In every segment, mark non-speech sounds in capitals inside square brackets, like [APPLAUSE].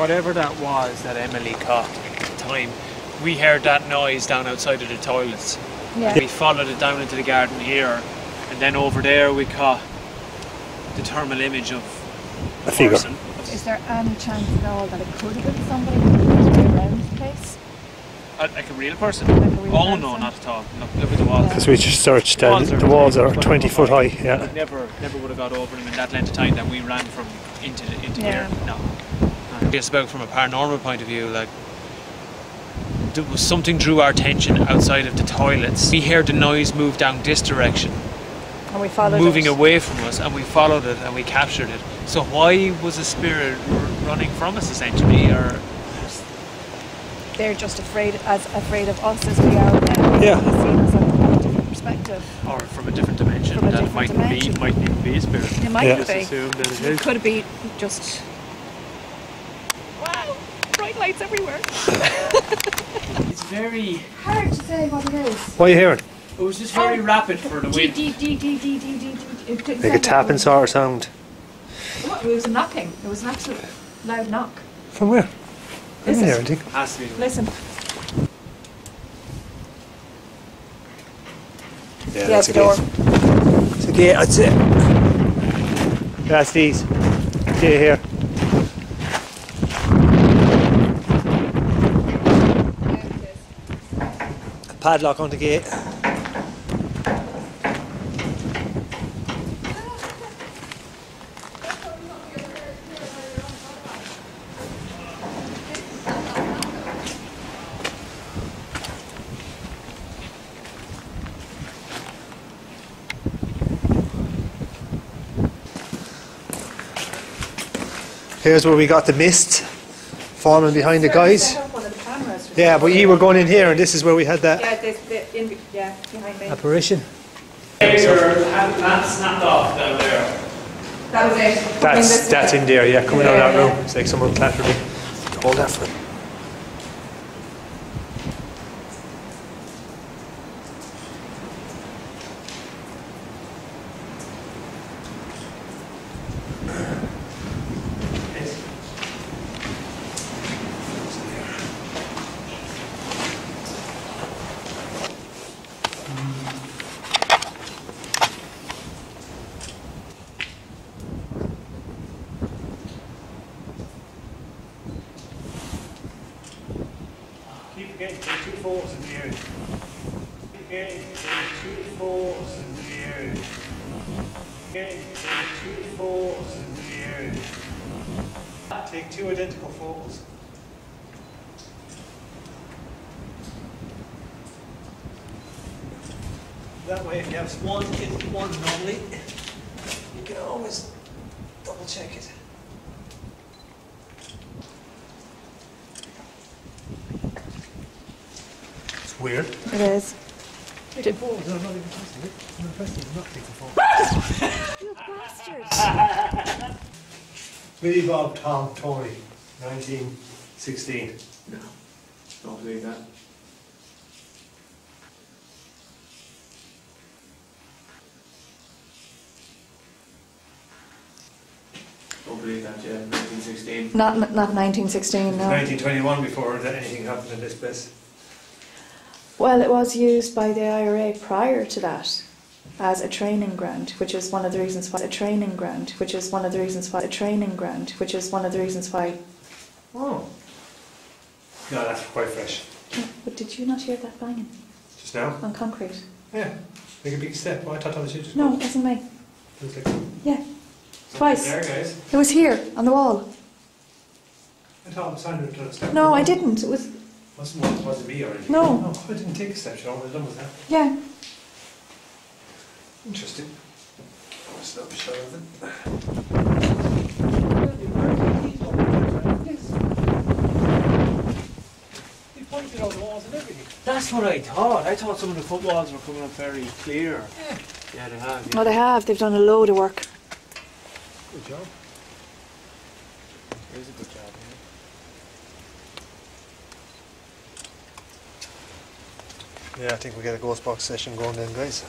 whatever that was that Emily caught at the time, we heard that noise down outside of the toilets. Yeah. We followed it down into the garden here, and then over there we caught the thermal image of A figure. person. Is there any chance at all that it could have been somebody around the place? Uh, like a real person? Like a real oh no, not at all. Look, look at the walls. Because we just searched and Walls are the walls are 20 20 foot high. Yeah. Never, never would have got over them in that length of time that we ran from into the, into Yeah. here. No. No. Just about from a paranormal point of view, like there was something drew our attention outside of the toilets. We heard the noise move down this direction, And we followed it moving it. away from us, and we followed it and we captured it. So why was a spirit r- running from us essentially, or They're just afraid, as afraid of us as we are of them. Yeah. They've seen from a different perspective. or from a different dimension From a that different might dimension. be, might even be a spirit? It might Yeah. Just be. assume that it It is. could be just. Wow! Bright lights everywhere. [LAUGHS] It's very. Hard to say what it is. What are you hearing? It was just very rapid for the Dee, wind. dee, dee, dee, dee, dee, dee, dee. It Like a sound tapping it sort of sound. was- It was a knocking. It was an absolute loud knock. From where? I Is didn't it? hear anything. Has to be. Listen. Yeah, Yeah, the door. It's a gate, that's it. That's these. Gate here. Padlock on the gate. Here's where we got the mist forming behind the guys. Yeah, but you were going in here, and this is where we had that Yeah, this, the, in, yeah, behind me. apparition. That snapped off down there. That was it. That's that's in there, yeah, coming out of that Yeah, room. yeah. It's like someone clattered me. Hold that for Keep getting two fours in the area. Keep getting two fours in the area. Getting two fours in the area. Take two identical fours. That way, if you have one in one normally, you can always double check it. It's weird. It is. Taking photos, I'm not even pressing it. I'm not pressing it, I'm not taking photos. You bastard. [LAUGHS] Billy Bob Tom Tony, 1916. No, don't believe that. Don't believe that, yeah. 1916. Not, not 1916, no. 1921 before that anything happened in this place. Well, it was used by the IRA prior to that as a training ground, which is one of the reasons why a training ground, which is one of the reasons why a training ground, which is one of the reasons why. Oh. No, that's quite fresh. Oh, but did you not hear that banging Just now? on concrete? Yeah. Make a big step. Oh, I thought that was you just No, it wasn't me. Yeah, twice. There, guys. It was here on the wall. I thought it sounded a step. No, I didn't. It was Wasn't, wasn't, wasn't me or anything. No. No, I didn't take a step, Sean. I was done with that. yeah. Interesting. Stop shot of it. He pointed out the walls and everything. That's what I thought. I thought some of the footwalls were coming up very clear. Yeah, they have. Yeah. Well, they have. They've done a load of work. Good job. It is a good job. Yeah. Yeah, I think we get a ghost box session going then, guys.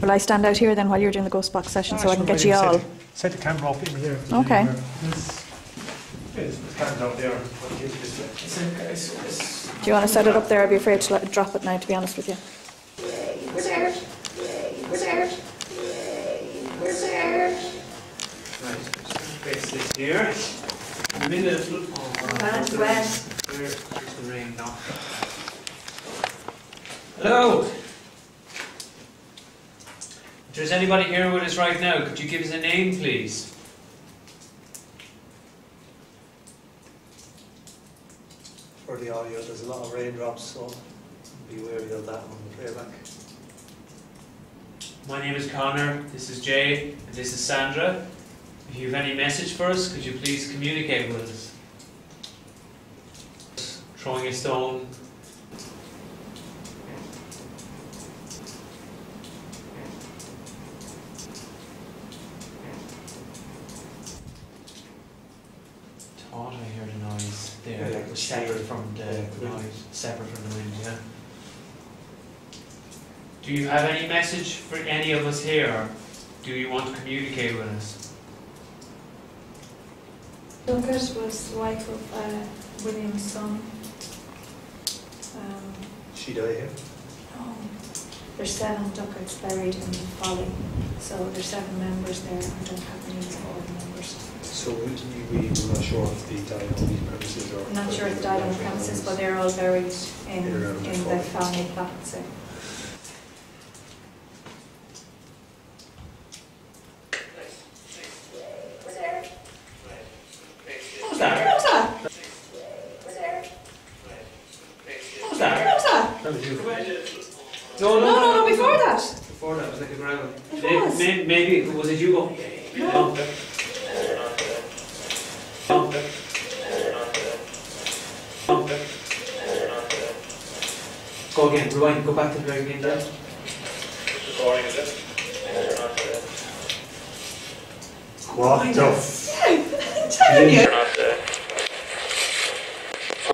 Will I stand out here then while you're doing the ghost box session so I can get you all? Set the camera up in here. Okay. It's, it's there. but it's this way. Do you want to set it up there? I'd be afraid to let, drop it now, to be honest with you. Right, face this here. In the middle of oh, That's the wet. There, there's the rain now. Hello. If there's anybody here with us right now, could you give us a name, please? for the audio, there's a lot of raindrops, so be wary of that on the playback. My name is Connor. This is Jay, and this is Sandra. If you have any message for us, could you please communicate with us? Throwing a stone. Thought I heard a noise there Yeah, that was separate from the yeah, noise, separate from the wind, yeah. Do you have any message for any of us here? Do you want to communicate with us? Duckett was the wife of uh, William's son. Um, She died here. oh, there's seven Ducketts buried in the Folly, so there's seven members there. I don't have names of all the members. So we, we were not sure if the died on these premises or. I'm not sure if they died on the premises, but they're all buried in, in the family plot, so. What was that? What was that? What was that? What was that? That was you. No, No, no, no, before that. Before that was like a growl. It May- was. may- Maybe, was it you? Oh. No. Go again, rewind, go back to the very beginning there. What the I'm telling you.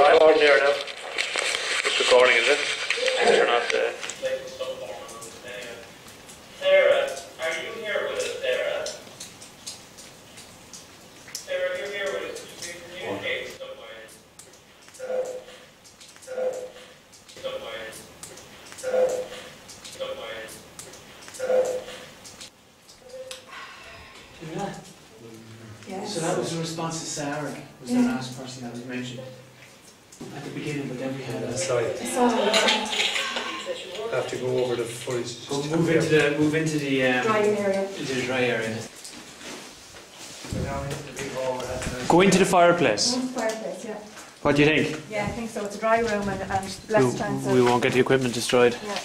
I'm on there now. It's recording, is it? Turn off the. Sarah, are you here with us, Sarah? Sarah, you're here with us, you can communicate somewhere. Somewhere. Somewhere. Yeah. Yes. So that was a response to Sarah, was the Yeah. last person that was mentioned at the beginning, but then we had a. Sorry, I saw it. have to go over the footage. just Go to move into the, move into the, um, Dry area. into the dry area. Go into the big hall, that's nice. Go into the fireplace. Fireplace, yeah. What do you think? Yeah, I think so. It's a dry room and, and less chance We won't get the equipment destroyed. Yeah.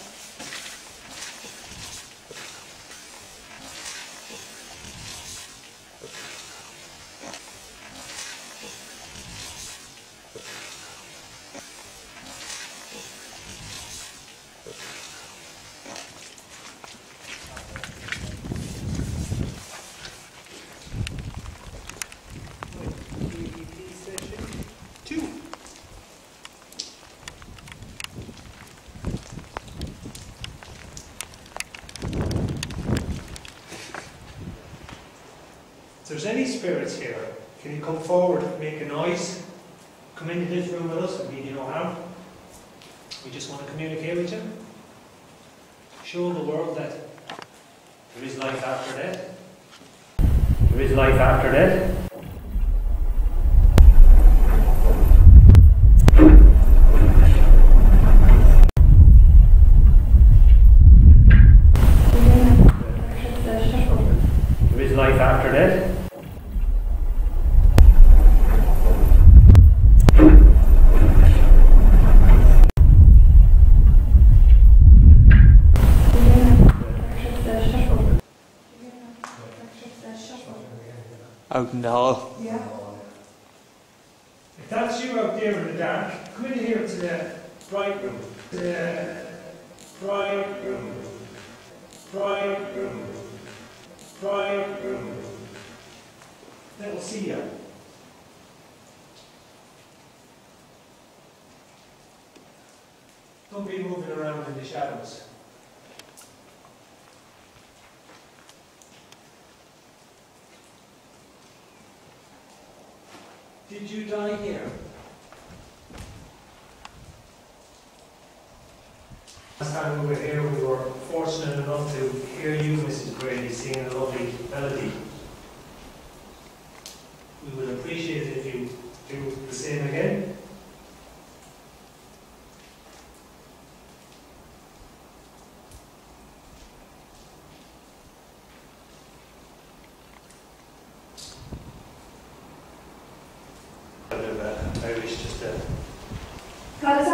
If there's any spirits here, can you come forward, make a noise? Come into this room with us, it'll be you no harm. We just want to communicate with you. Show the world that there is life after death. There is life after death. little cedar. Don't be moving around in the shadows. Did you die here? Last time we were here, we were fortunate enough to hear you, Mrs. Grady, singing a lovely melody. We would appreciate it if you do the same again. A bit of uh, Irish, just uh, Cad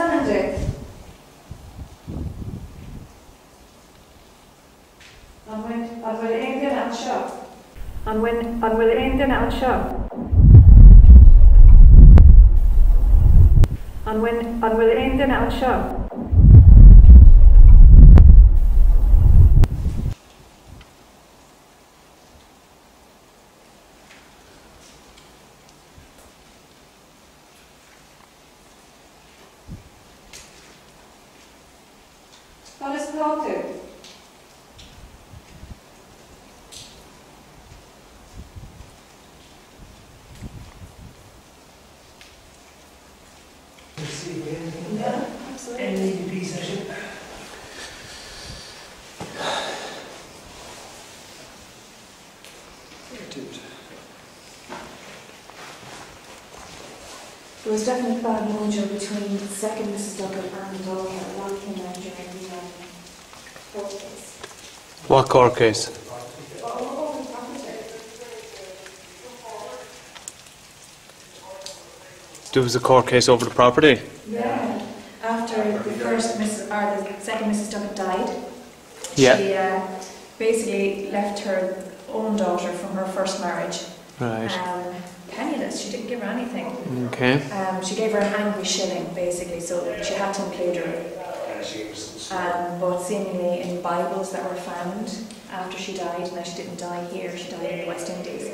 is Andy? An bhfuil an bhfuil aon duine an seo. An bhfuil an bhfuil aon duine an seo. An bhfuil an bhfuil aon duine an seo. Cad is Pácu? let's see if we have anything. Yeah, absolutely. EVP session. There was definitely bad mojo between the second Mrs. Duckett and Dollar. A lot came during the um, court case. What court case? But all over the property. There was a court case over the property. Yeah. After the first Mrs. or the second Mrs. Duckett died, Yeah. she uh, basically left her own daughter from her first marriage Right. um, didn't give her anything. Okay. Um, she gave her a hungry shilling, basically, so she had to include her. Um, but seemingly in Bibles that were found after she died, now she didn't die here, she died in the West Indies.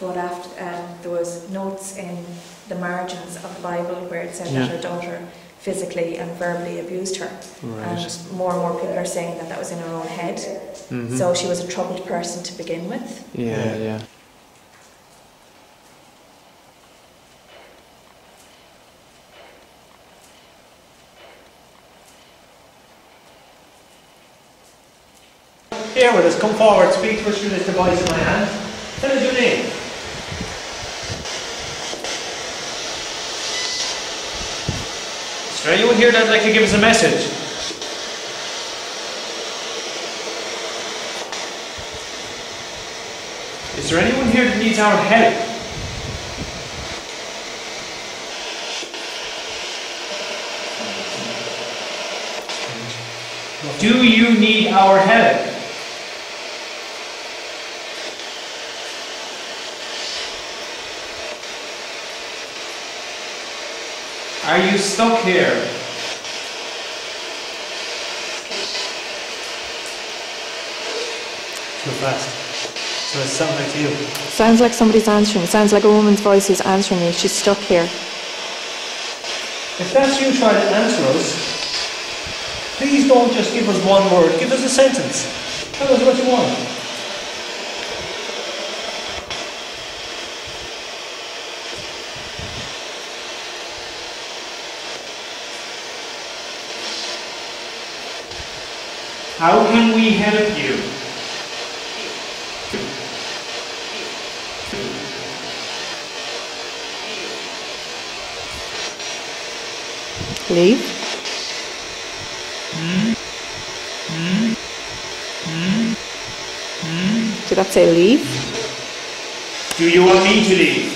But after um, there was notes in the margins of the Bible where it said Yeah. that her daughter physically and verbally abused her. Right. And more and more people are saying that that was in her own head. Mhm. So she was a troubled person to begin with. Yeah, yeah. Here with us, come forward, speak to us through this device in my hand. Tell us your name. Is there anyone here that'd like to give us a message? Is there anyone here that needs our help? Do you need our help? Are you stuck here? Too fast. So it sounds like to you. Sounds like somebody's answering. Sounds like a woman's voice is answering me. She's stuck here. If that's you trying to answer us, please don't just give us one word, give us a sentence. Tell us what you want. How can we help you? Leave. Did I say leave? Do you want me to leave?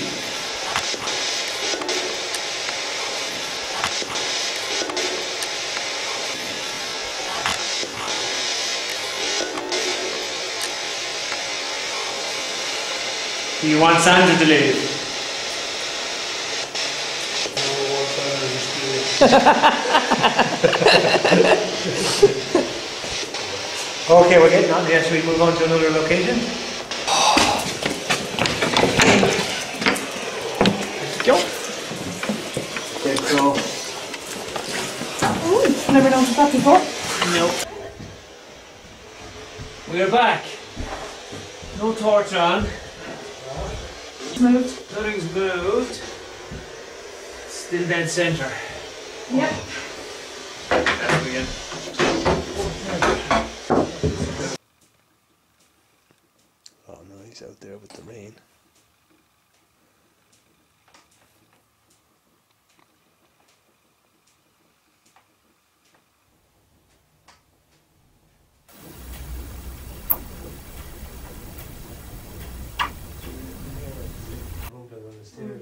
Do you want Sandra to leave? okay, we're getting on there. Should we move on to another location? Go. Let's go. Never noticed that before. Nope. We're back. No torch on. Moved. Nothing's moved. Still dead centre. Yep. There we go. Oh no, he's out there with the rain.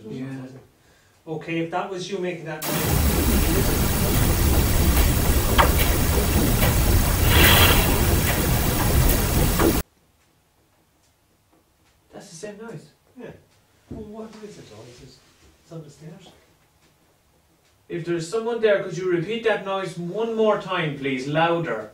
Yeah. Okay, if that was you making that noise. That's the same noise. Yeah. Well, what is it, though? It's, just- it's on the stairs. If there's someone there, could you repeat that noise one more time, please, louder?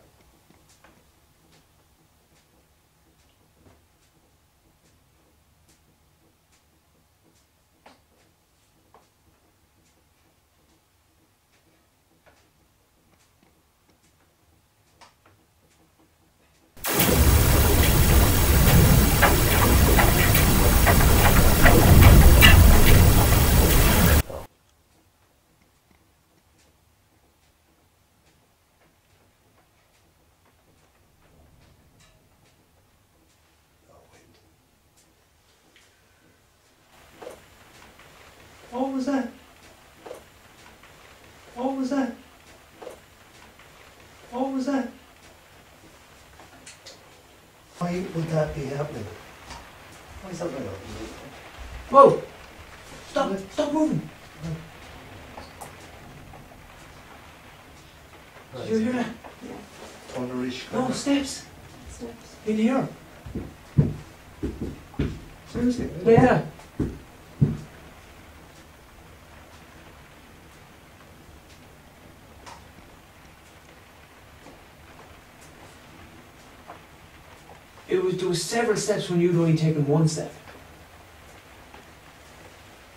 What was that? What was that? What was that? Why would that be happening? Why is that not happening? Whoa! Stop! It, stop moving! Did you hear that? Thunderish. No, steps! Steps. In here! Seriously? Yeah! It was there was several steps when you'd only taken one step.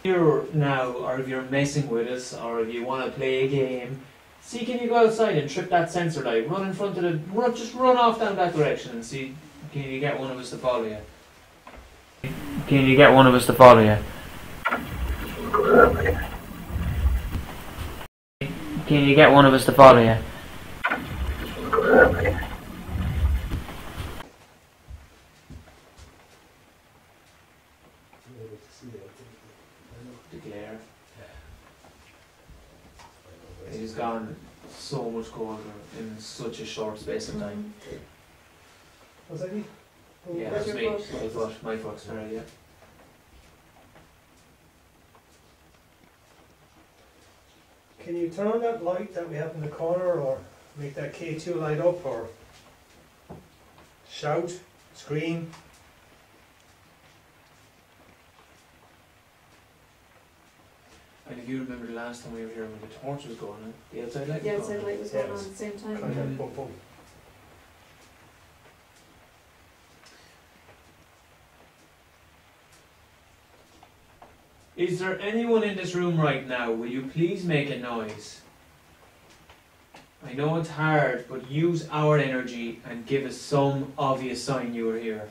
You're now, or if you're messing with us, or if you want to play a game, see can you go outside and trip that sensor light, run in front of the, run, just run off down that direction and see can you get one of us to follow you. Can you get one of us to follow you? Can you get one of us to follow you? The glare. It has gone so much colder in such a short space of time. Mm-hmm. Was that me? Yeah, that's me. My foot. My foot, sorry, yeah. Can you turn on that light that we have in the corner or make that K2 light up or shout, scream? And if you remember the last time we were here when the torch was going on, the outside light The was outside going light was going on at the same time. Kind Mhm. boom boom. Is there anyone in this room right now? Will you please make a noise? I know it's hard, but use our energy and give us some obvious sign you are here.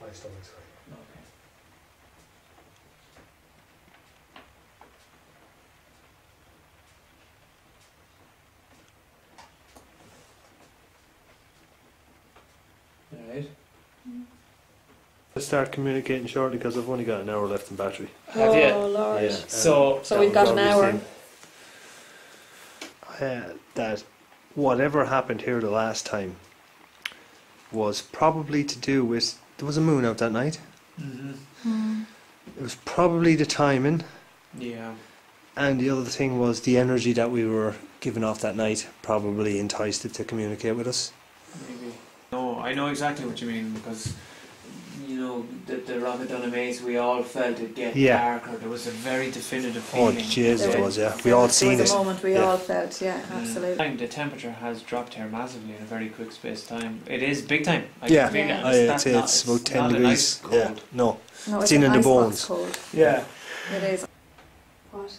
My stomach's hurt. Okay. Alright. I'll start communicating shortly because I've only got an hour left in battery. Have you? Oh Lord. Yeah. So, So we've got an hour. Obviously, Uh, that whatever happened here the last time was probably to do with there was a moon out that night. hmm Hmm. It was probably the timing, yeah. and the other thing was the energy that we were giving off that night probably enticed it to communicate with us. Maybe. No, I know exactly what you mean because, you know, the, the rocket on a maze, we all felt it get Yeah. darker. There was a very definitive Oh, feeling. jeez, it was, yeah. We all was- seen there was it. a moment we Yeah. all felt, yeah, Mm. absolutely. Time, the temperature has dropped here massively in a very quick space of time. It is big time. I Yeah, can feel Yeah. and I, it's, say not- it's about 10 not degrees. nice Yeah, no. No, It's it's, in in the bones. cold. Yeah. It is. What?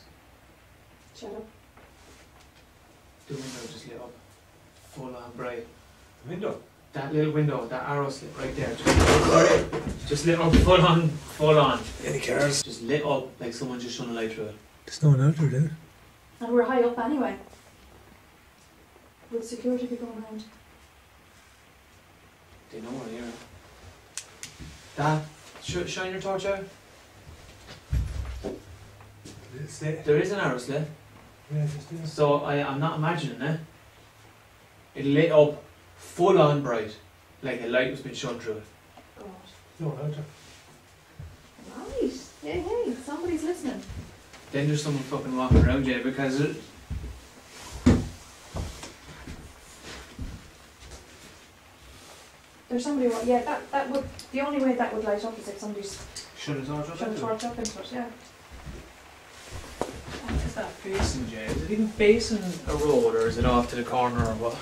Shut up. The window just lit up. Full on bright. Window. That little window, that arrow slit right there. Just, just lit up, full on, full on. Any cars? Just lit up like someone just shone a light through it. There's no one out there, there. And we're high up anyway. Will security be going around? They know we're here. That, sh- shine your torch out. It's there. There is an arrow slit. Yeah, it's there. So I, I'm not imagining it. It lit up full on bright, like a light was being shone through it. God. No one out there. Right. Hey, hey, somebody's listening. Then there's someone fucking walking around you because it, There's somebody, wa- yeah, that, that would, the only way that would light up is if somebody's shut his torch shone a torch up into it, yeah. What is that facing, Jay? Is it even facing a road or is it off to the corner or what?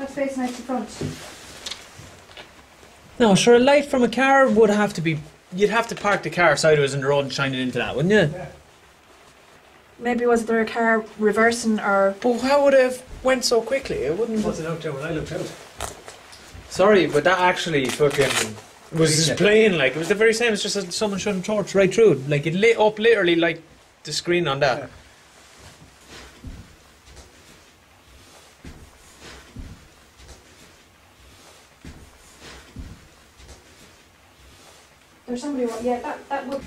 That's facing out the front. No, sure, a light from a car would have to be. You'd have to park the car sideways in the road and shine it into that, wouldn't you? Yeah. Maybe was there a car reversing or But how would it have went so quickly? It wouldn't. Wasn't out there when I looked out. Sorry, but that actually fucking was just plain. Like it was the very same. It's just that someone shone a torch right through it. Like it lit up literally like the screen on that. Yeah. There's somebody, yeah, that, that would.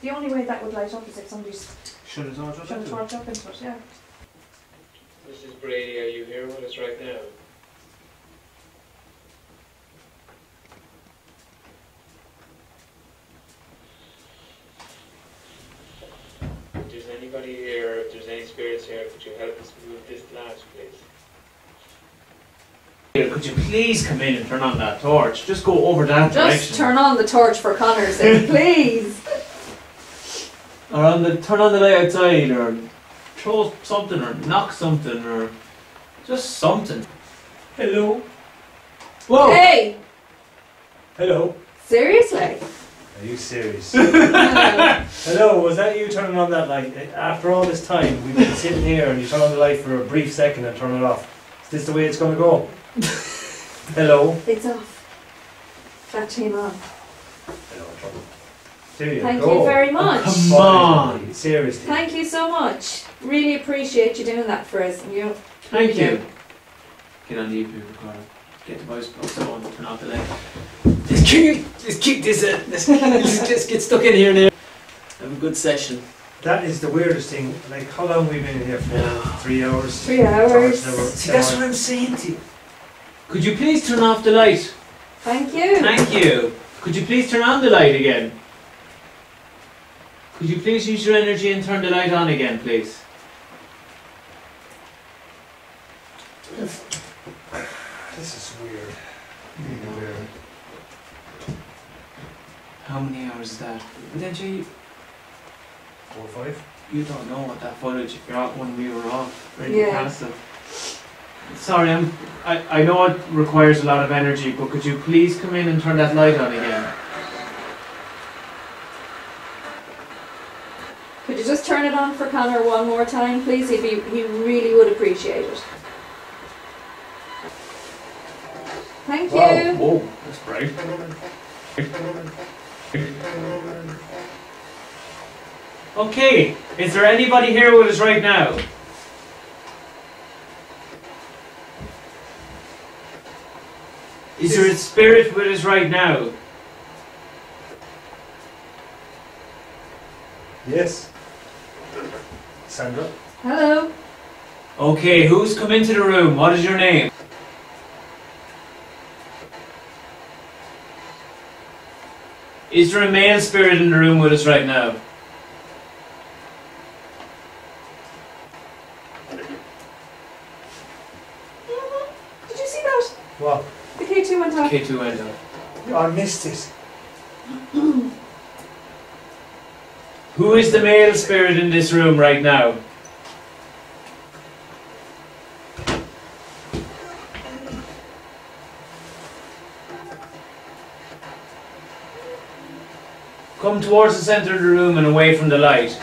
The only way that would light up is if somebody's Shone a torch shone a torch up into it, yeah. This is Brady. Are you here with us right now? If there's anybody here, if there's any spirits here, could you help us move this glass, please? Could you please come in and turn on that torch? Just go over that Just direction. turn on the torch for Connor's sake, [LAUGHS] please. Or on the turn on the light outside, or throw something, or knock something, or just something. Hello. Whoa! Hey, Hello. seriously? Are you serious? [LAUGHS] Hello, was that you turning on that light? After all this time, we've been sitting here and you turn on the light for a brief second and turn it off. Is this the way it's going to go? [LAUGHS] Hello? It's off. That came on. There you Thank go. you very much. come on. Seriously. Thank you so much. Really appreciate you doing that for us. And you, Thank Yeah. you. Get on the EP recorder. Get the voice box on. Turn off the light. Let's keep, let's keep this. Uh, let's, [LAUGHS] let's just get stuck in here now. Have a good session. That is the weirdest thing. Like, how long have we been here for? Three hours? Three hours. Never- See, that's what I'm saying to you. Could you please turn off the light? thank you. Thank you. Could you please turn on the light again? Could you please use your energy and turn the light on again, please? This is weird. Really weird. How many hours is that? But then, Jay, Four or five? you don't know what that footage if you're out when we were off. Right Yeah. past it. Sorry, I'm. I, I know it requires a lot of energy, but could you please come in and turn that light on again? Could you just turn it on for Connor one more time, please? If he, he really would appreciate it. Thank Wow. you. Whoa, that's bright. Okay, is there anybody here with us right now? Is there a spirit with us right now? Yes. Sandra. Hello. Okay, who's come into the room? What is your name? Is there a male spirit in the room with us right now? Did you see that? What? The K2 went off. K2 went off. I missed it. [CLEARS THROAT] Who is the male spirit in this room right now? Come towards the center of the room and away from the light.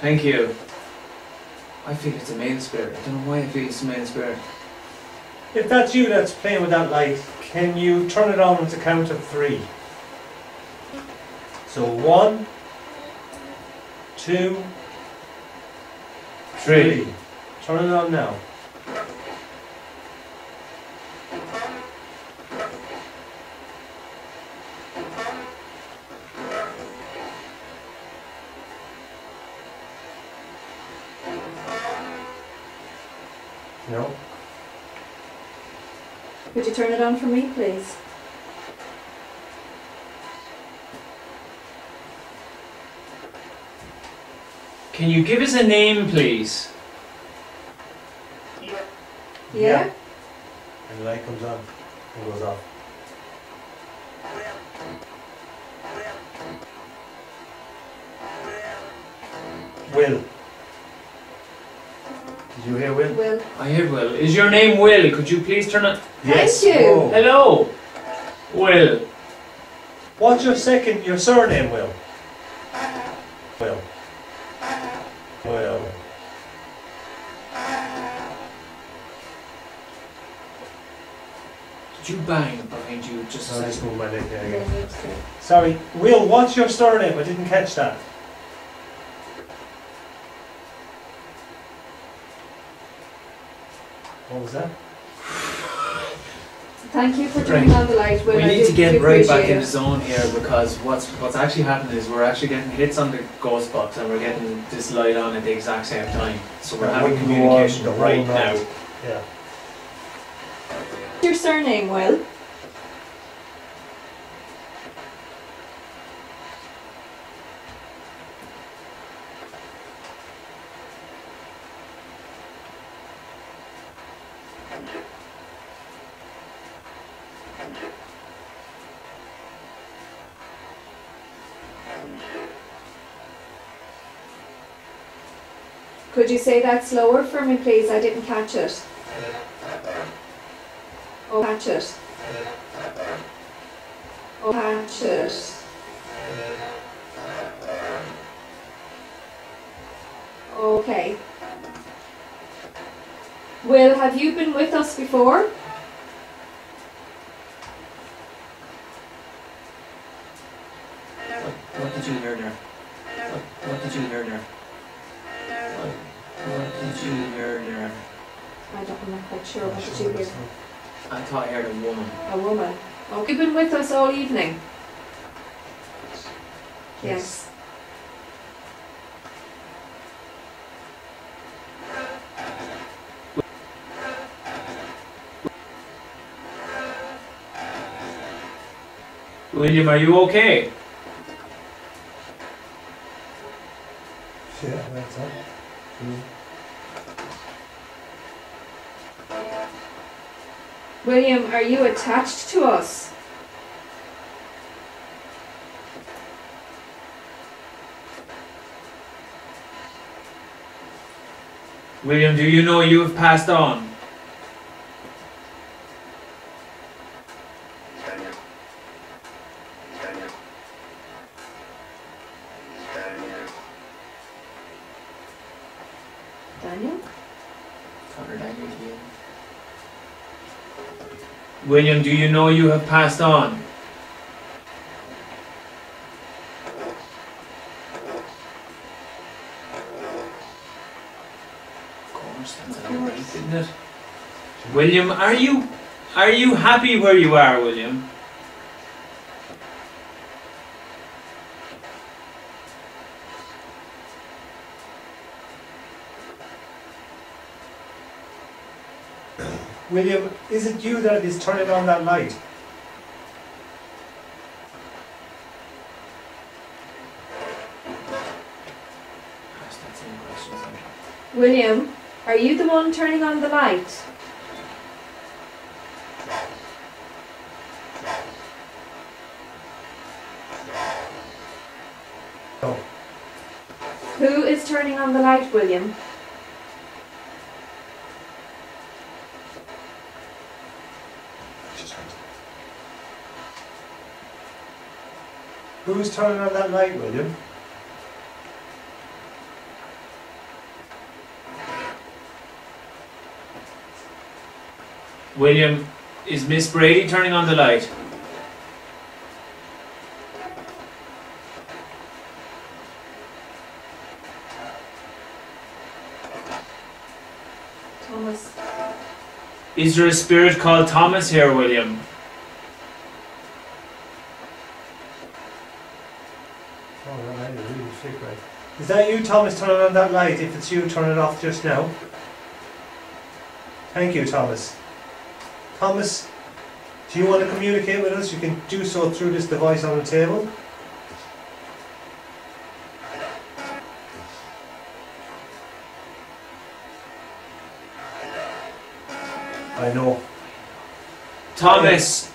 Thank you. I feel it's a male spirit. I don't know why I feel it's a male spirit. If that's you that's playing with that light, can you turn it on with the count of three? So one, two, Three. Turn it on now. No. Could you turn it on for me, please? Can you give us a name, please? Yeah? Yeah? And the light comes on and goes off. Will. Did you hear Will? Will. I hear Will. Is your name Will? Could you please turn it? Thank you. Oh. Hello, Will. What's your second, your surname, Will? Will. Will. Did you bang behind you just I'll just second? move my leg there again. Sorry, Will, what's your surname? I didn't catch that. What was that? Thank you for turning on the light, Will. We I need to get right back appreciate in the zone here because what's what's actually happening is we're actually getting hits on the ghost box and we're getting this light on at the exact same time. So we're having wouldn't go on communication right now. Yeah. What's your surname, Will? Could you say that slower for me, please? I didn't catch it. Oh, catch it. Oh, catch it. Okay. Will, have you been with us before? Did you hear? I thought I heard a woman. A woman. Oh, You've been with us all evening? Yes. William, are you okay? Yeah, that's it. William, are you attached to us? William, do you know you have passed on? Daniel? Connor Dagger again. William, do you know you have passed on? Of course, that's Of course. right, isn't it? William, are you are you happy where you are, William? William, is it you that is turning on that light? William, are you the one turning on the light? No. Who is turning on the light, William? Who's turning on that light, William? William, is Miss Brady turning on the light? Thomas. Is there a spirit called Thomas here, William? Oh, that light is really flickering. Is that you, Thomas, turning on that light? If it's you, turn it off just now. Thank you, Thomas. Thomas, do you want to communicate with us? You can do so through this device on the table. I know. Thomas,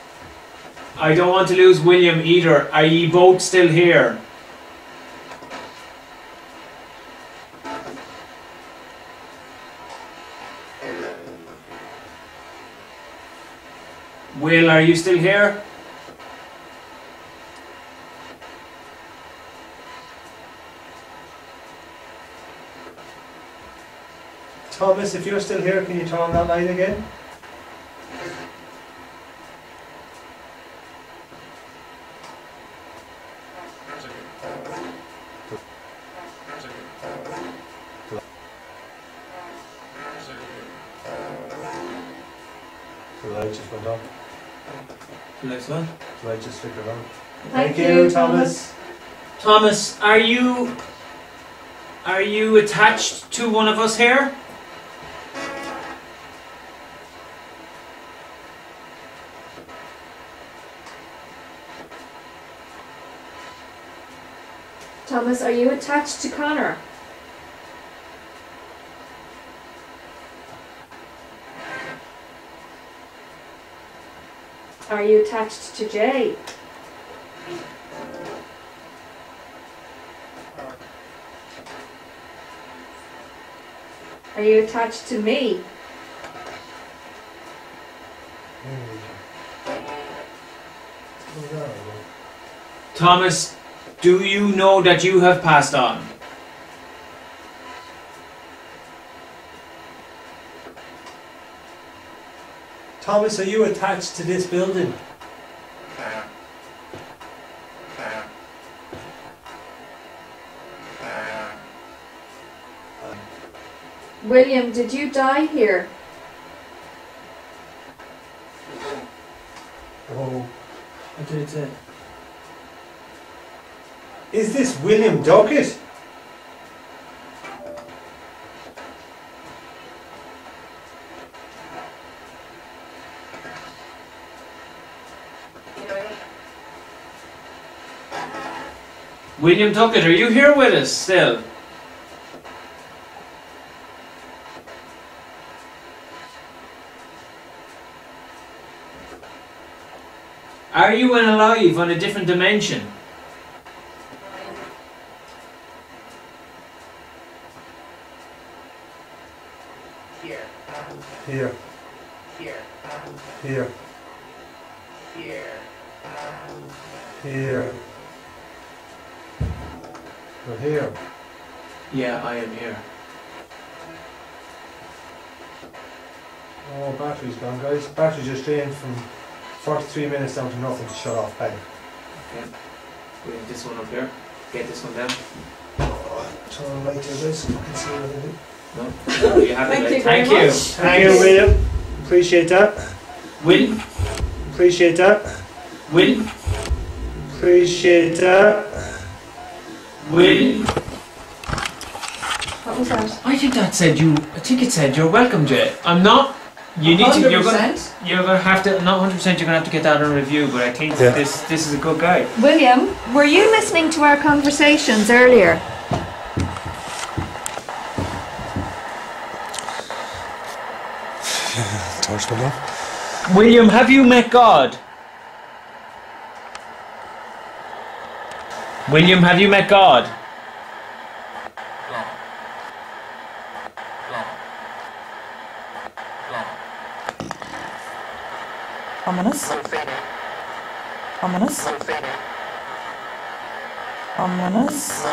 I don't want to lose William either. Are ye both still here? Will, are you still here? Thomas, if you're still here, can you turn on that light again? The light just flickered on. Thank you, Thomas. Thomas, are you are you attached to one of us here? Thomas, are you attached to Connor? Are you attached to Jay? Are you attached to me? Thomas, do you know that you have passed on? Thomas, are you attached to this building? William, did you die here? Oh. What did it say? Is this William Duckett? William Duckett, are you here with us still? Are you in alive on a different dimension? Guys. Battery just drained from 43 minutes down to nothing to shut off. Bang. Okay. We have this one up here. Get this one down. Turn the light there, guys. You can see what I do. No, you have Thank it. you Thank very you. much. Thank you, William. Appreciate that. Will, Appreciate that. Will, Appreciate that. Will. What was that? I think that said you. I think it said you're welcome, Jay. I'm not. You need to. You're gonna. 100%. You're gonna have to. Not 100. percent You're gonna have to get that on review. But I think Yeah. this. This is a good guy. William, were you listening to our conversations earlier? Torch went off. William, have you met God? William, have you met God? Ominous. Ominous. Ominous.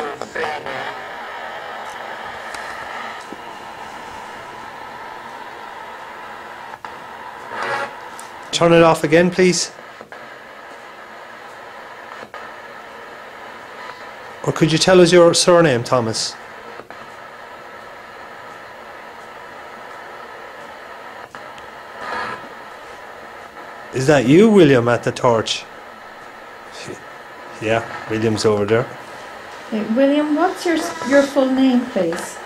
Turn it off again, please. Or could you tell us your surname, Thomas? Is that you, William, at the torch? Yeah, William's over there. Hey, William, what's your your full name, please?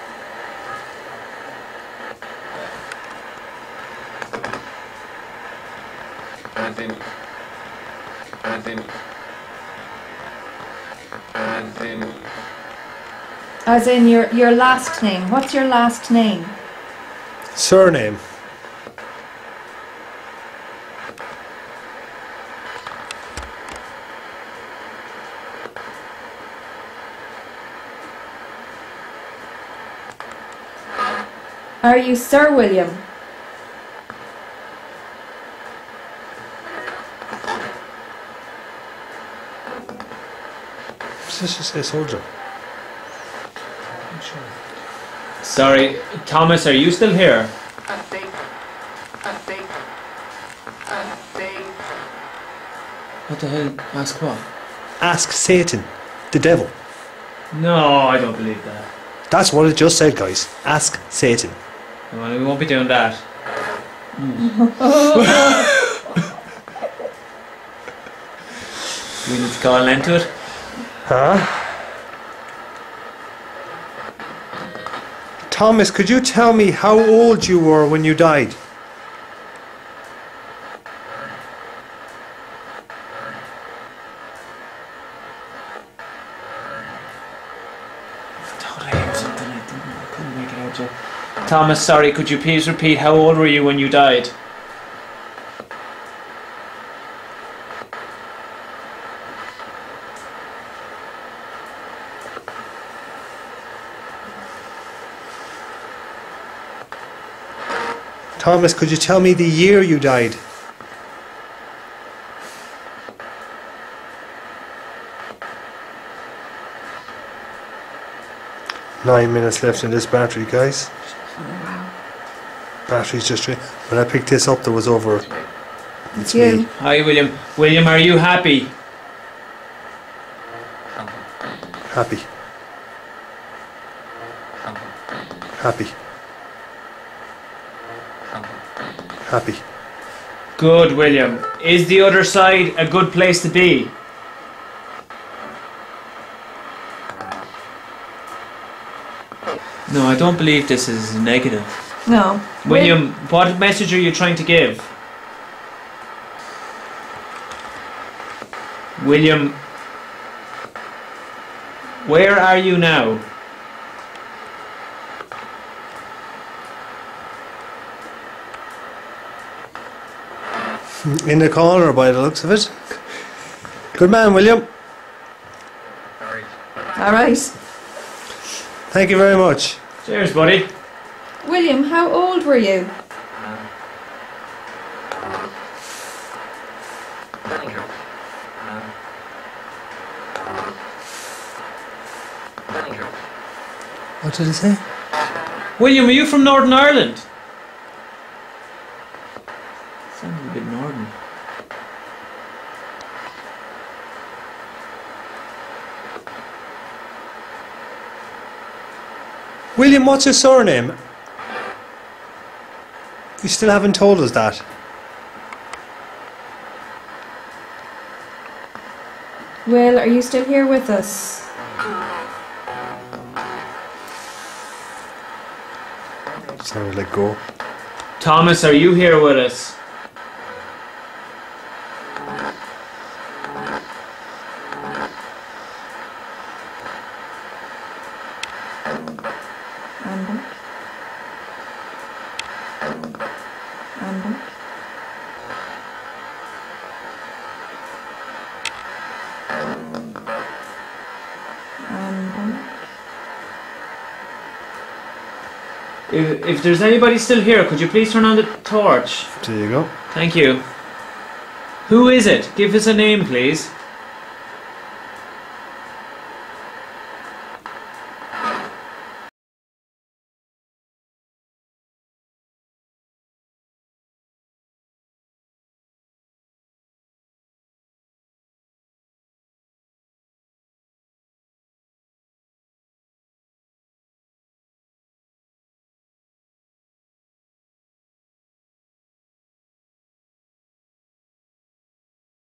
Anthony. Anthony. Anthony. As in your your last name. What's your last name? Surname? Are you Sir William? Let's just say soldier. Sorry, Thomas, are you still here? What the hell? Ask what? Ask Satan, the devil. No, I don't believe that. That's what it just said, guys. Ask Satan. Well, we won't be doing that. [LAUGHS] we need to call an end to it. Huh? Thomas, could you tell me how old you were when you died? Thomas, sorry. Could you please repeat? How old were you when you died? Thomas, could you tell me the year you died? Nine minutes left in this battery, guys. Battery's just. Re- when I picked this up, there was over. It's you. me. Hi, William. William, are you happy? Happy. Happy. Happy. Good, William. Is the other side a good place to be? No, I don't believe this is negative. No. William, what message are you trying to give? William, where are you now? In the corner, by the looks of it. Good man, William. All right. Thank you very much. Cheers, buddy. William, how old were you? What did he say? William, are you from Northern Ireland? Sounds a bit northern. William, what's your surname? You still haven't told us that. Will, are you still here with us? Sounded like go. Thomas, are you here with us? If, there's anybody still here, could you please turn on the torch? There you go. Thank you. Who is it? Give us a name, please.